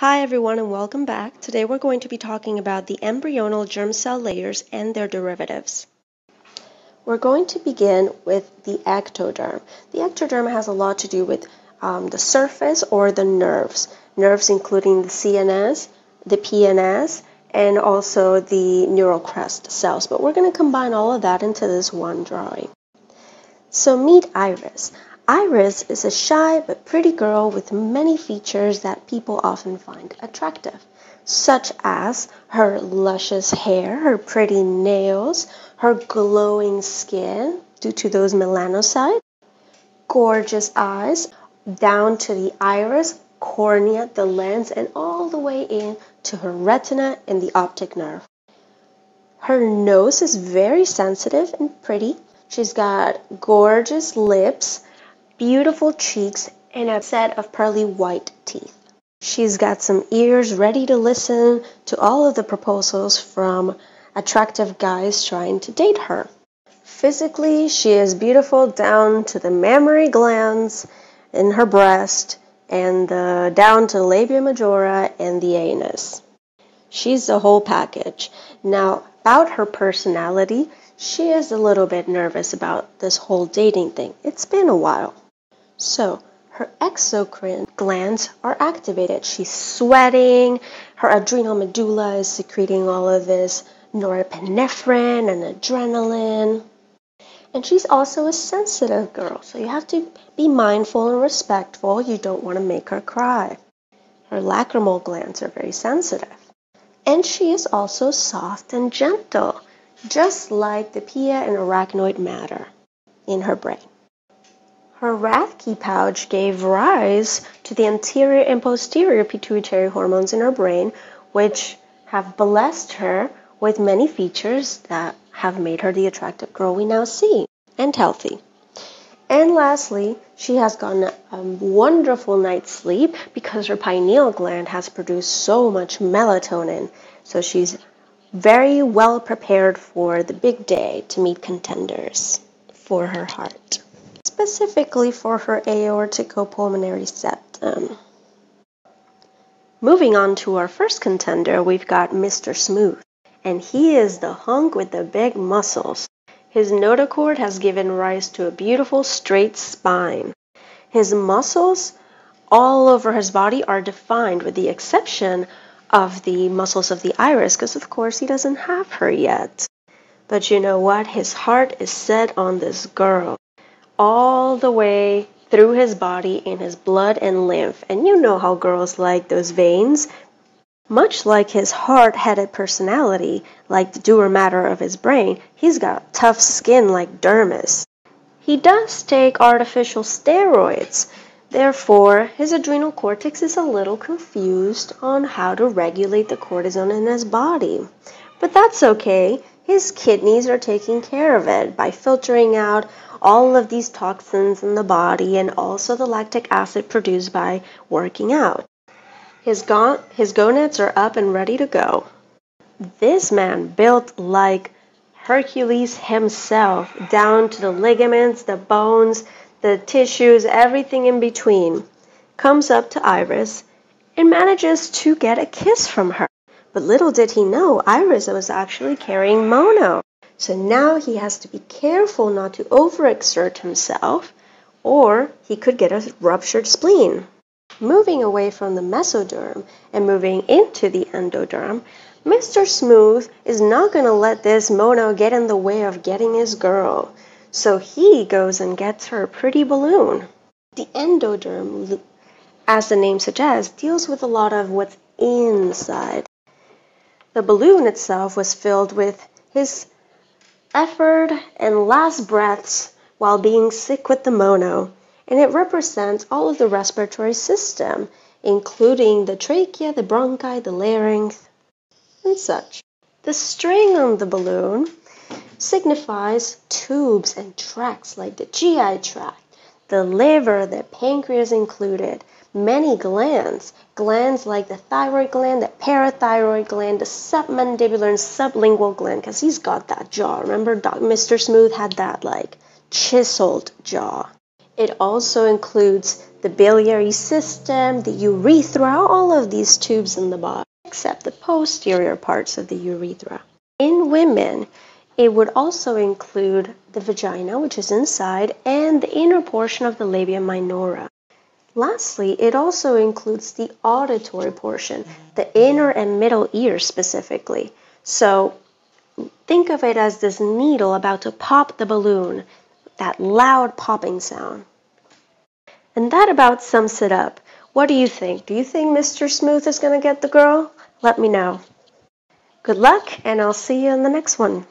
Hi everyone and welcome back. Today we're going to be talking about the embryonal germ cell layers and their derivatives. We're going to begin with the ectoderm. The ectoderm has a lot to do with um, the surface or the nerves. Nerves including the CNS, the PNS, and also the neural crest cells. But we're going to combine all of that into this one drawing. So meet Iris. Iris is a shy but pretty girl with many features that people often find attractive, such as her luscious hair, her pretty nails, her glowing skin due to those melanocytes, gorgeous eyes, down to the iris, cornea, the lens, and all the way in to her retina and the optic nerve. Her nose is very sensitive and pretty. She's got gorgeous lips beautiful cheeks, and a set of pearly white teeth. She's got some ears ready to listen to all of the proposals from attractive guys trying to date her. Physically, she is beautiful down to the mammary glands in her breast and uh, down to the labia majora and the anus. She's the whole package. Now, about her personality, she is a little bit nervous about this whole dating thing. It's been a while. So her exocrine glands are activated. She's sweating, her adrenal medulla is secreting all of this norepinephrine and adrenaline. And she's also a sensitive girl, so you have to be mindful and respectful. You don't want to make her cry. Her lacrimal glands are very sensitive. And she is also soft and gentle, just like the pia and arachnoid mater in her brain. Her Rathke pouch gave rise to the anterior and posterior pituitary hormones in her brain, which have blessed her with many features that have made her the attractive girl we now see and healthy. And lastly, she has gotten a wonderful night's sleep because her pineal gland has produced so much melatonin. So she's very well prepared for the big day to meet contenders for her heart specifically for her aorticopulmonary septum. Moving on to our first contender, we've got Mr. Smooth, and he is the hunk with the big muscles. His notochord has given rise to a beautiful straight spine. His muscles all over his body are defined with the exception of the muscles of the iris, because of course he doesn't have her yet. But you know what? His heart is set on this girl all the way through his body in his blood and lymph. And you know how girls like those veins. Much like his hard headed personality, like the dura mater of his brain, he's got tough skin like dermis. He does take artificial steroids. Therefore, his adrenal cortex is a little confused on how to regulate the cortisol in his body. But that's okay. His kidneys are taking care of it by filtering out all of these toxins in the body and also the lactic acid produced by working out. His, go- his gonads are up and ready to go. This man built like Hercules himself, down to the ligaments, the bones, the tissues, everything in between, comes up to Iris and manages to get a kiss from her. But little did he know, Iris was actually carrying Mono. So now he has to be careful not to overexert himself or he could get a ruptured spleen. Moving away from the mesoderm and moving into the endoderm, Mr. Smooth is not going to let this mono get in the way of getting his girl. So he goes and gets her a pretty balloon. The endoderm, as the name suggests, deals with a lot of what's inside. The balloon itself was filled with his effort and last breaths while being sick with the mono, and it represents all of the respiratory system, including the trachea, the bronchi, the larynx, and such. The string on the balloon signifies tubes and tracts like the GI tract, the liver, the pancreas included, many glands, glands like the thyroid gland, the parathyroid gland, the submandibular and sublingual gland, because he's got that jaw. Remember, Mr. Smooth had that like chiseled jaw. It also includes the biliary system, the urethra, all of these tubes in the body, except the posterior parts of the urethra. In women, it would also include the vagina, which is inside, and the inner portion of the labia minora. Lastly, it also includes the auditory portion, the inner and middle ear specifically. So think of it as this needle about to pop the balloon, that loud popping sound. And that about sums it up. What do you think? Do you think Mr. Smooth is going to get the girl? Let me know. Good luck, and I'll see you in the next one.